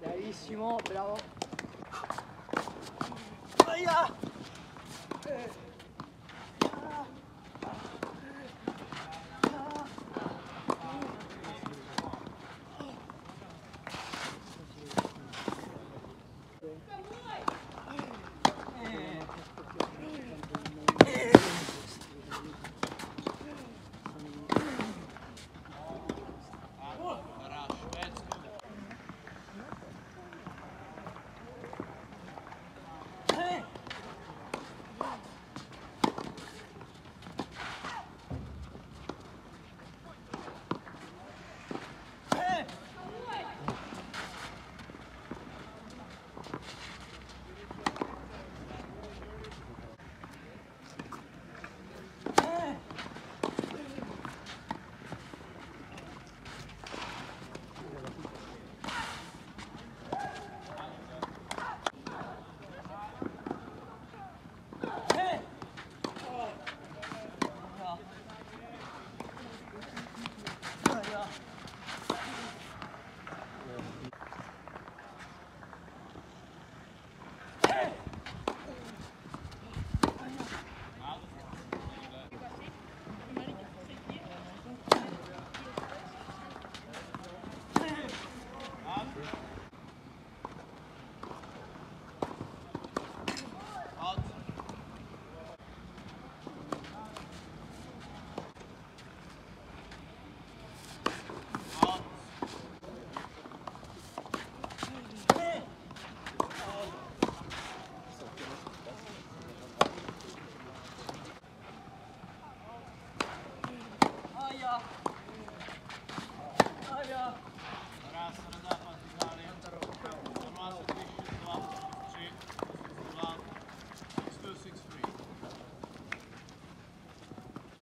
Bravissimo, bravo. Aia! Алло. Алло. Раз, раз.